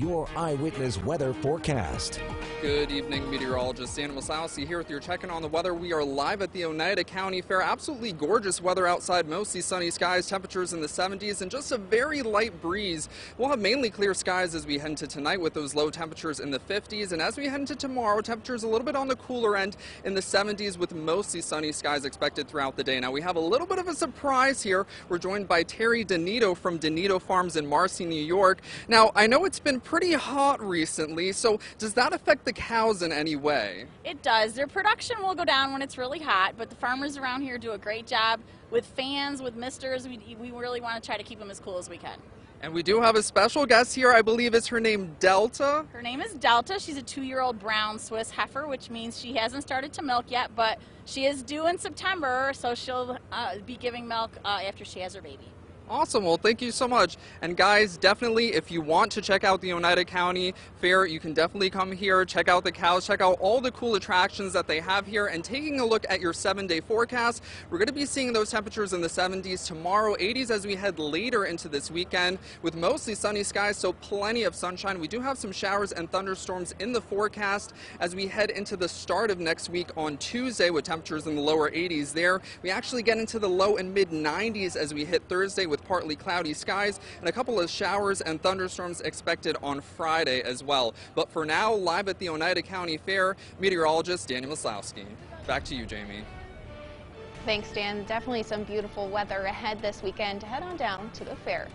Your eyewitness weather forecast. Good evening, meteorologist Dan Maslowski here with your checking on the weather. We are live at the Oneida County Fair. Absolutely gorgeous weather outside, mostly sunny skies, temperatures in the 70s, and just a very light breeze. We'll have mainly clear skies as we head into tonight with those low temperatures in the 50s, and as we head into tomorrow, temperatures a little bit on the cooler end in the 70s with mostly sunny skies expected throughout the day. Now, we have a little bit of a surprise here. We're joined by Terry DiNitto from DiNitto Farms in Marcy, New York. Now, I know it's been pretty hot recently, so does that affect the cows in any way? It does. Their production will go down when it's really hot, but the farmers around here do a great job with fans, with misters. We, we really want to try to keep them as cool as we can. And we do have a special guest here. I believe it's her name Delta. Her name is Delta. She's a two-year-old brown Swiss heifer, which means she hasn't started to milk yet, but she is due in September, so she'll uh, be giving milk uh, after she has her baby. Awesome. Well, thank you so much. And guys, definitely, if you want to check out the Oneida County Fair, you can definitely come here, check out the cows, check out all the cool attractions that they have here, and taking a look at your seven-day forecast, we're going to be seeing those temperatures in the 70s tomorrow, 80s as we head later into this weekend with mostly sunny skies, so plenty of sunshine. We do have some showers and thunderstorms in the forecast as we head into the start of next week on Tuesday with temperatures in the lower 80s there. We actually get into the low and mid 90s as we hit Thursday with with partly cloudy skies and a couple of showers and thunderstorms expected on Friday as well. But for now, live at the Oneida County Fair, meteorologist Daniel Maslowski. Back to you, Jamie. Thanks, Dan. Definitely some beautiful weather ahead this weekend. Head on down to the fair.